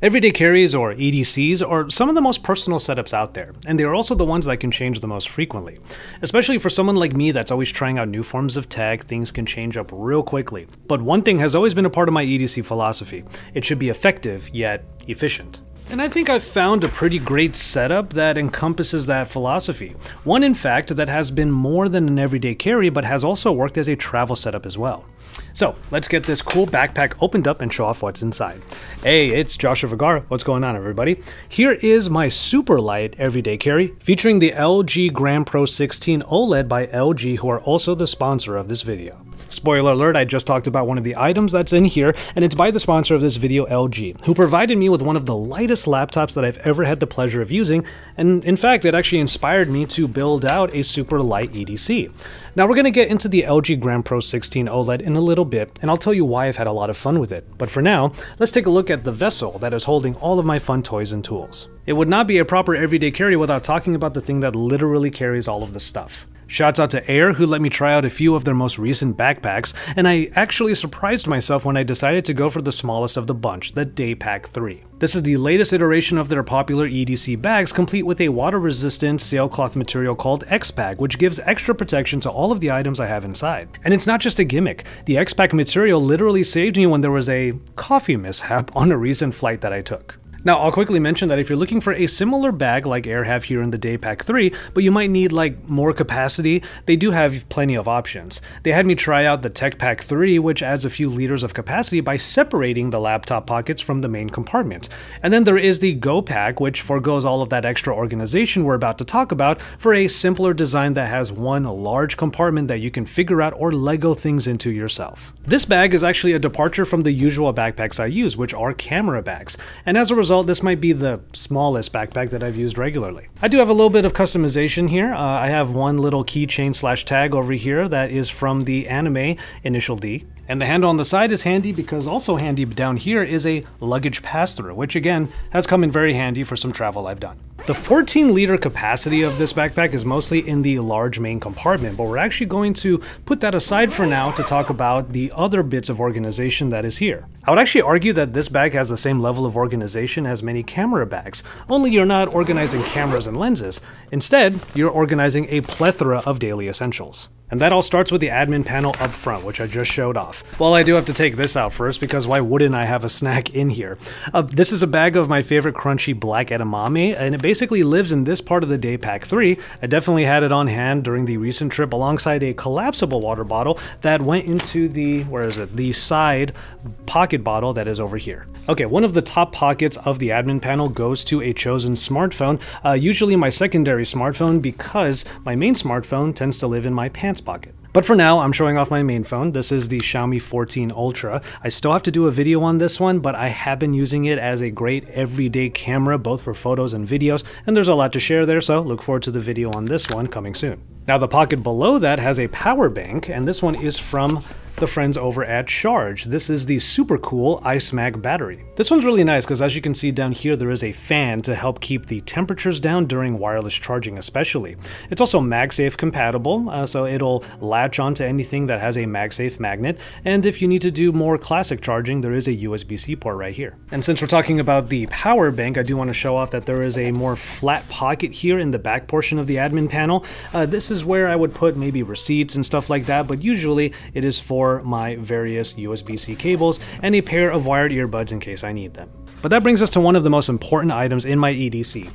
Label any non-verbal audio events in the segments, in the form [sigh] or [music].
Everyday carries, or EDCs, are some of the most personal setups out there, and they are also the ones that can change the most frequently. Especially for someone like me that's always trying out new forms of tech, things can change up real quickly. But one thing has always been a part of my EDC philosophy it should be effective, yet efficient. And I think I've found a pretty great setup that encompasses that philosophy. One, in fact, that has been more than an everyday carry, but has also worked as a travel setup as well. So let's get this cool backpack opened up and show off what's inside. Hey, it's Joshua Vergara. What's going on, everybody? Here is my super light everyday carry featuring the LG Gram Pro 16 OLED by LG, who are also the sponsor of this video. Spoiler alert, I just talked about one of the items that's in here, and it's by the sponsor of this video, LG, who provided me with one of the lightest laptops that I've ever had the pleasure of using, and in fact, it actually inspired me to build out a super light EDC. Now we're going to get into the LG Gram Pro 16 OLED in a little bit, and I'll tell you why I've had a lot of fun with it. But for now, let's take a look at the vessel that is holding all of my fun toys and tools. It would not be a proper everyday carry without talking about the thing that literally carries all of the stuff. Shouts out to Aer, who let me try out a few of their most recent backpacks, and I actually surprised myself when I decided to go for the smallest of the bunch, the Daypack 3. This is the latest iteration of their popular EDC bags, complete with a water-resistant sailcloth material called X-Pac, which gives extra protection to all of the items I have inside. And it's not just a gimmick. The X-Pac material literally saved me when there was a coffee mishap [laughs] on a recent flight that I took. Now, I'll quickly mention that if you're looking for a similar bag like Aer have here in the Day Pack 3, but you might need like more capacity, they do have plenty of options. They had me try out the Tech Pack 3, which adds a few liters of capacity by separating the laptop pockets from the main compartment. And then there is the Go Pack, which foregoes all of that extra organization we're about to talk about for a simpler design that has one large compartment that you can figure out or Lego things into yourself. This bag is actually a departure from the usual backpacks I use, which are camera bags, and as a result result, this might be the smallest backpack that I've used regularly. I do have a little bit of customization here. Uh, I have one little keychain slash tag over here that is from the anime Initial D. And the handle on the side is handy because also handy down here is a luggage pass-through, which again has come in very handy for some travel I've done. The 14 liter capacity of this backpack is mostly in the large main compartment, but we're actually going to put that aside for now to talk about the other bits of organization that is here. I would actually argue that this bag has the same level of organization as many camera bags, only you're not organizing cameras and lenses. Instead, you're organizing a plethora of daily essentials. And that all starts with the admin panel up front, which I just showed off. Well, I do have to take this out first, because why wouldn't I have a snack in here? Uh, this is a bag of my favorite crunchy black edamame, and it basically lives in this part of the day pack 3. I definitely had it on hand during the recent trip alongside a collapsible water bottle that went into the, where is it, the side pocket bottle that is over here. Okay, one of the top pockets of the admin panel goes to a chosen smartphone, uh, usually my secondary smartphone because my main smartphone tends to live in my pants pocket. But for now, I'm showing off my main phone. This is the Xiaomi 14 Ultra. I still have to do a video on this one, but I have been using it as a great everyday camera, both for photos and videos, and there's a lot to share there, so look forward to the video on this one coming soon. Now the pocket below that has a power bank, and this one is from the friends over at Sharge. This is the super cool ICEMAG battery. This one's really nice because as you can see down here, there is a fan to help keep the temperatures down during wireless charging especially. It's also MagSafe compatible, uh, so it'll latch onto anything that has a MagSafe magnet, and if you need to do more classic charging, there is a USB-C port right here. And since we're talking about the power bank, I do want to show off that there is a more flat pocket here in the back portion of the admin panel. Uh, this is where I would put maybe receipts and stuff like that, but usually it is for for my various USB-C cables and a pair of wired earbuds in case I need them. But that brings us to one of the most important items in my EDC.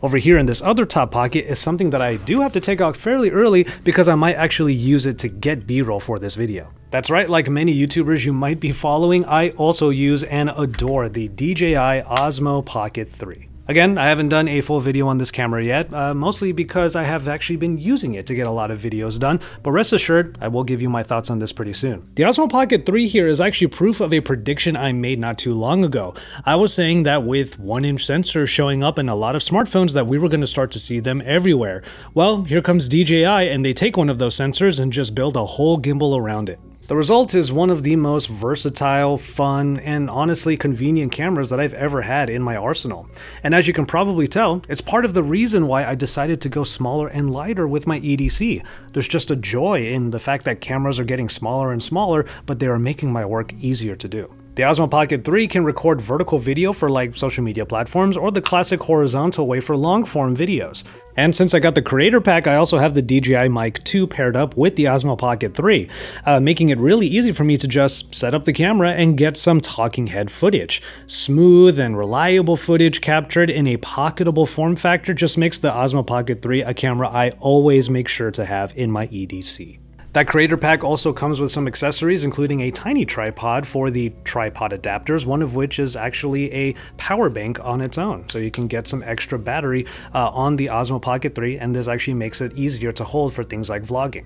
Over here in this other top pocket is something that I do have to take out fairly early because I might actually use it to get b-roll for this video. That's right, like many YouTubers you might be following, I also use and adore the DJI Osmo Pocket 3. Again, I haven't done a full video on this camera yet, uh, mostly because I have actually been using it to get a lot of videos done, but rest assured, I will give you my thoughts on this pretty soon. The Osmo Pocket 3 here is actually proof of a prediction I made not too long ago. I was saying that with 1-inch sensors showing up in a lot of smartphones that we were going to start to see them everywhere. Well, here comes DJI and they take one of those sensors and just build a whole gimbal around it. The result is one of the most versatile, fun, and honestly convenient cameras that I've ever had in my arsenal. And as you can probably tell, it's part of the reason why I decided to go smaller and lighter with my EDC. There's just a joy in the fact that cameras are getting smaller and smaller, but they are making my work easier to do. The Osmo Pocket 3 can record vertical video for like social media platforms or the classic horizontal way for long form videos. And since I got the creator pack, I also have the DJI Mic 2 paired up with the Osmo Pocket 3, uh, making it really easy for me to just set up the camera and get some talking head footage. Smooth and reliable footage captured in a pocketable form factor just makes the Osmo Pocket 3 a camera I always make sure to have in my EDC. That creator pack also comes with some accessories, including a tiny tripod for the tripod adapters, one of which is actually a power bank on its own. So you can get some extra battery uh, on the Osmo Pocket 3, and this actually makes it easier to hold for things like vlogging.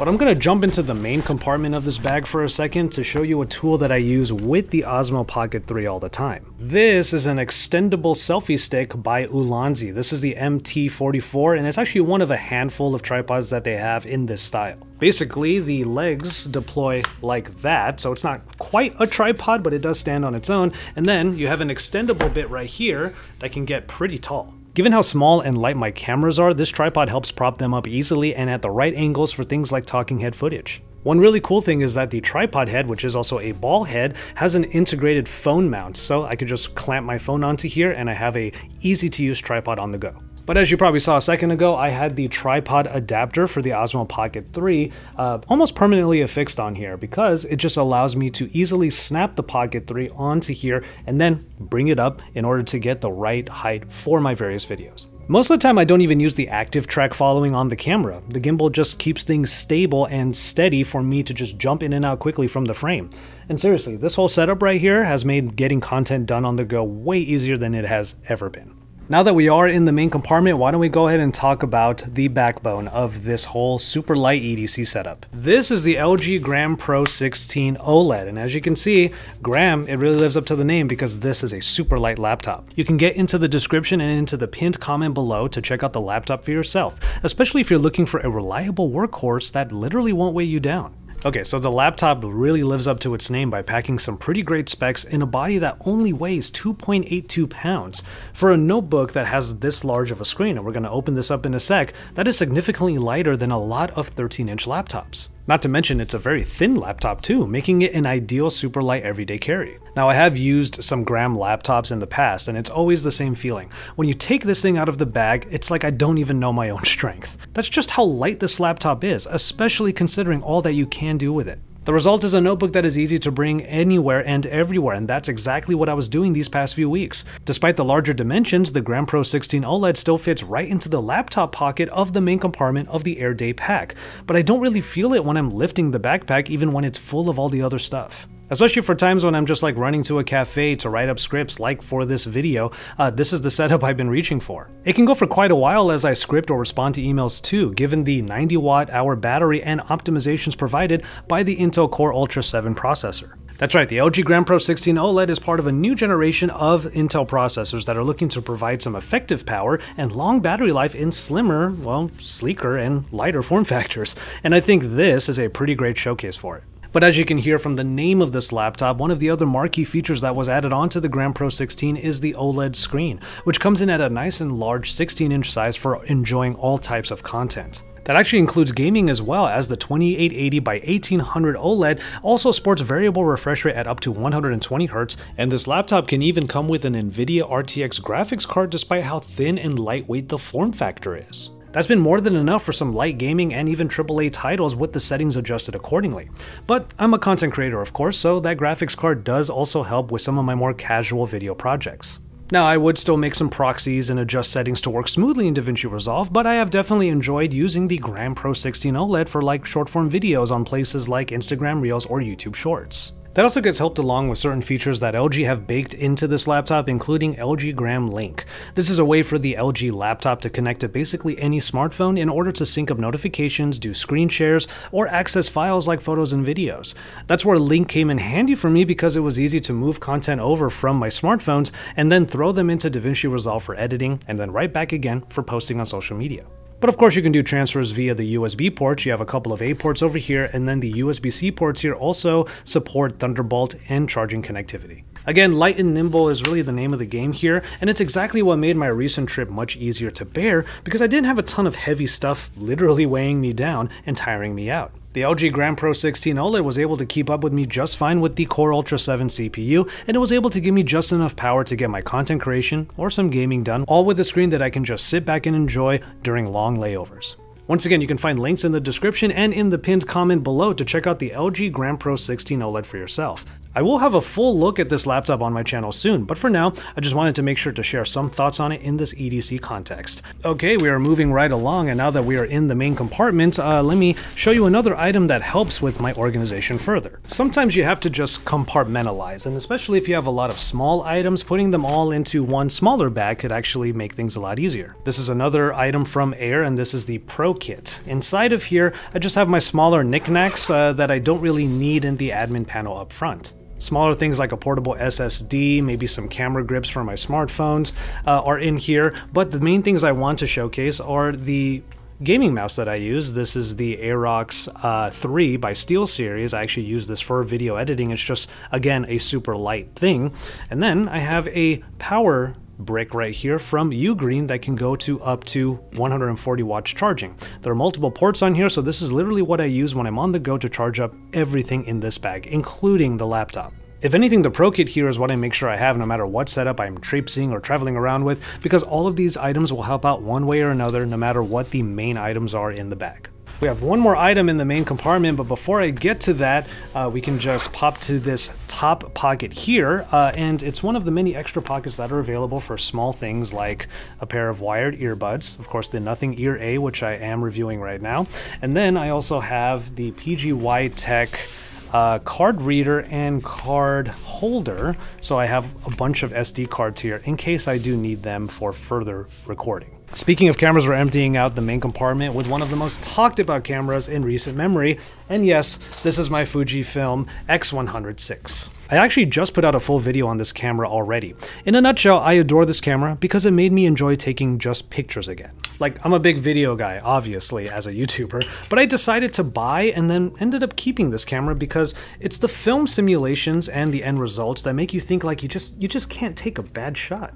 But I'm going to jump into the main compartment of this bag for a second to show you a tool that I use with the Osmo Pocket 3 all the time. This is an extendable selfie stick by Ulanzi. This is the MT44 and it's actually one of a handful of tripods that they have in this style. Basically, the legs deploy like that, so it's not quite a tripod, but it does stand on its own. And then you have an extendable bit right here that can get pretty tall. Given how small and light my cameras are, this tripod helps prop them up easily and at the right angles for things like talking head footage. One really cool thing is that the tripod head, which is also a ball head, has an integrated phone mount, so I could just clamp my phone onto here and I have a easy to use tripod on the go. But as you probably saw a second ago, I had the tripod adapter for the Osmo Pocket 3 uh, almost permanently affixed on here because it just allows me to easily snap the Pocket 3 onto here and then bring it up in order to get the right height for my various videos. Most of the time I don't even use the active track following on the camera. The gimbal just keeps things stable and steady for me to just jump in and out quickly from the frame. And seriously, this whole setup right here has made getting content done on the go way easier than it has ever been. Now that we are in the main compartment, why don't we go ahead and talk about the backbone of this whole super light EDC setup. This is the LG Gram Pro 16 OLED, and as you can see, Gram, it really lives up to the name because this is a super light laptop. You can get into the description and into the pinned comment below to check out the laptop for yourself, especially if you're looking for a reliable workhorse that literally won't weigh you down. Okay, so the laptop really lives up to its name by packing some pretty great specs in a body that only weighs 2.82 pounds. For a notebook that has this large of a screen, and we're going to open this up in a sec, that is significantly lighter than a lot of 13-inch laptops. Not to mention it's a very thin laptop too, making it an ideal super light everyday carry. Now I have used some Gram laptops in the past and it's always the same feeling. When you take this thing out of the bag, it's like I don't even know my own [laughs] strength. That's just how light this laptop is, especially considering all that you can do with it. The result is a notebook that is easy to bring anywhere and everywhere, and that's exactly what I was doing these past few weeks. Despite the larger dimensions, the Gram Pro 16 OLED still fits right into the laptop pocket of the main compartment of the Aer Day pack, but I don't really feel it when I'm lifting the backpack even when it's full of all the other stuff. Especially for times when I'm just like running to a cafe to write up scripts like for this video, uh, this is the setup I've been reaching for. It can go for quite a while as I script or respond to emails too, given the 90 watt hour battery and optimizations provided by the Intel Core Ultra 7 processor. That's right, the LG Gram Pro 16 OLED is part of a new generation of Intel processors that are looking to provide some effective power and long battery life in slimmer, well, sleeker and lighter form [laughs] factors. And I think this is a pretty great showcase for it. But as you can hear from the name of this laptop, one of the other marquee features that was added onto the Gram Pro 16 is the OLED screen, which comes in at a nice and large 16 inch size for enjoying all types of content. That actually includes gaming as well, as the 2880 by 1800 OLED also sports variable refresh rate at up to 120Hz, and this laptop can even come with an NVIDIA RTX graphics card despite how thin and lightweight the form factor is. That's been more than enough for some light gaming and even AAA titles with the settings adjusted accordingly. But I'm a content creator of course, so that graphics card does also help with some of my more casual video projects. Now, I would still make some proxies and adjust settings to work smoothly in DaVinci Resolve, but I have definitely enjoyed using the Gram Pro 16 OLED for like short form videos on places like Instagram Reels or YouTube Shorts. That also gets helped along with certain features that LG have baked into this laptop, including LG Gram Link. This is a way for the LG laptop to connect to basically any smartphone in order to sync up notifications, do screen shares, or access files like photos and videos. That's where Link came in handy for me because it was easy to move content over from my smartphones and then throw them into DaVinci Resolve for editing and then right back again for posting on social media. But of course you can do transfers via the USB ports, you have a couple of A ports over here, and then the USB-C ports here also support Thunderbolt and charging connectivity. Again, light and nimble is really the name of the game here, and it's exactly what made my recent trip much easier to bear because I didn't have a ton of heavy stuff literally weighing me down and tiring me out. The LG Gram Pro 16 OLED was able to keep up with me just fine with the Core Ultra 7 CPU, and it was able to give me just enough power to get my content creation or some gaming done, all with a screen that I can just sit back and enjoy during long layovers. Once again, you can find links in the description and in the pinned comment below to check out the LG Gram Pro 16 OLED for yourself. I will have a full look at this laptop on my channel soon, but for now, I just wanted to make sure to share some thoughts on it in this EDC context. Okay, we are moving right along, and now that we are in the main compartment, uh, let me show you another item that helps with my organization further. Sometimes you have to just compartmentalize, and especially if you have a lot of small items, putting them all into one smaller bag could actually make things a lot easier. This is another item from Aer, and this is the Pro Kit. Inside of here, I just have my smaller knickknacks uh, that I don't really need in the admin panel up front. Smaller things like a portable SSD, maybe some camera grips for my smartphones uh, are in here, but the main things I want to showcase are the gaming mouse that I use. This is the Aerox uh, 3 by SteelSeries. I actually use this for video editing. It's just, again, a super light thing. And then I have a power brick right here from Ugreen that can go to up to 140 watts charging. There are multiple ports on here, so this is literally what I use when I'm on the go to charge up everything in this bag, including the laptop. If anything, the Pro Kit here is what I make sure I have no matter what setup I'm traipsing or traveling around with, because all of these items will help out one way or another no matter what the main items are in the bag. We have one more item in the main compartment, but before I get to that, uh, we can just pop to this top pocket here, uh, and it's one of the many extra pockets that are available for small things like a pair of wired earbuds, of course the Nothing Ear A, which I am reviewing right now, and then I also have the PGY Tech uh, card reader and card holder. So I have a bunch of SD cards here in case I do need them for further recording. Speaking of cameras, we're emptying out the main compartment with one of the most talked about cameras in recent memory, and yes, this is my Fujifilm X100VI. I actually just put out a full video on this camera already. In a nutshell, I adore this camera because it made me enjoy taking just pictures again. Like, I'm a big video guy, obviously, as a YouTuber, but I decided to buy and then ended up keeping this camera because it's the film simulations and the end results that make you think like you just you just can't take a bad shot.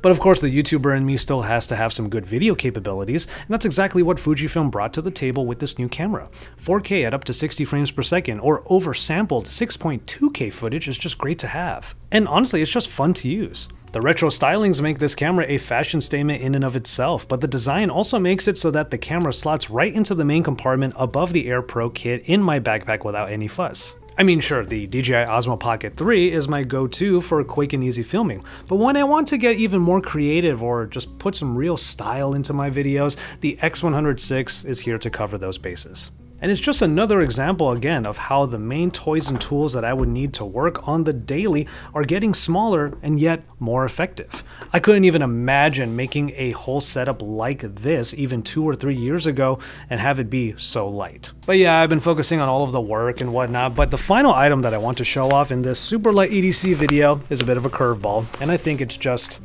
But of course, the YouTuber in me still has to have some good video capabilities, and that's exactly what Fujifilm brought to the table with this new camera. 4K at up to 60 frames per second, or oversampled 6.2K footage is just great to have. And honestly, it's just fun to use. The retro stylings make this camera a fashion statement in and of itself, but the design also makes it so that the camera slots right into the main compartment above the Aer Pro kit in my backpack without any fuss. I mean, sure, the DJI Osmo Pocket 3 is my go-to for quick and easy filming, but when I want to get even more creative or just put some real style into my videos, the X100VI is here to cover those bases. And it's just another example again of how the main toys and tools that I would need to work on the daily are getting smaller and yet more effective. I couldn't even imagine making a whole setup like this even two or three years ago and have it be so light. But yeah, I've been focusing on all of the work and whatnot, but the final item that I want to show off in this super light EDC video is a bit of a curveball, and I think it's just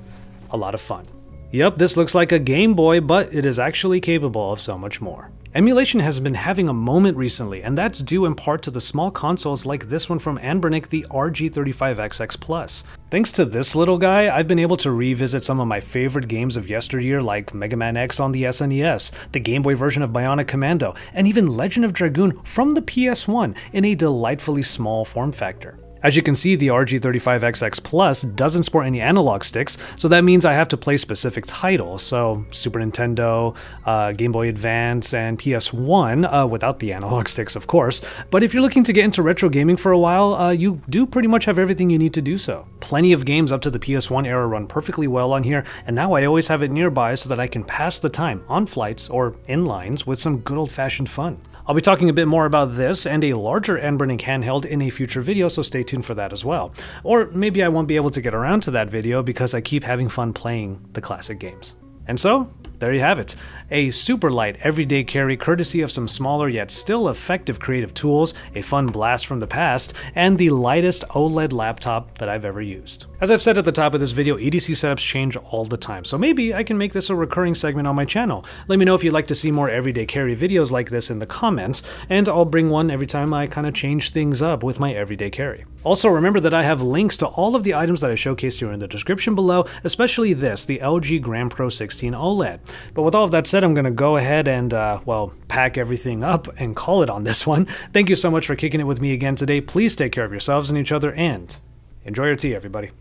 a lot of fun. Yep, this looks like a Game Boy, but it is actually capable of so much more. Emulation has been having a moment recently, and that's due in part to the small consoles like this one from Anbernic, the RG35XX Plus. Thanks to this little guy, I've been able to revisit some of my favorite games of yesteryear like Mega Man X on the SNES, the Game Boy version of Bionic Commando, and even Legend of Dragoon from the PS1 in a delightfully small form factor. As you can see, the RG35XX Plus doesn't sport any analog sticks, so that means I have to play specific titles, so Super Nintendo, uh, Game Boy Advance, and PS1, uh, without the analog [laughs] sticks of course. But if you're looking to get into retro gaming for a while, uh, you do pretty much have everything you need to do so. Plenty of games up to the PS1 era run perfectly well on here, and now I always have it nearby so that I can pass the time on flights or in lines with some good old-fashioned fun. I'll be talking a bit more about this and a larger Anbernic handheld in a future video, so stay tuned for that as well. Or maybe I won't be able to get around to that video because I keep having fun playing the classic games. And so, there you have it. A super light everyday carry courtesy of some smaller yet still effective creative tools, a fun blast from the past, and the lightest OLED laptop that I've ever used. As I've said at the top of this video, EDC setups change all the time, so maybe I can make this a recurring segment on my channel. Let me know if you'd like to see more everyday carry videos like this in the comments, and I'll bring one every time I kind of change things up with my everyday carry. Also remember that I have links to all of the items that I showcased here in the description below, especially this, the LG Gram Pro 16 OLED. But with all of that said, I'm going to go ahead and, uh, well, pack everything up and call it on this [laughs] one. Thank you so much for kicking it with me again today. Please take care of yourselves and each other and enjoy your tea, everybody.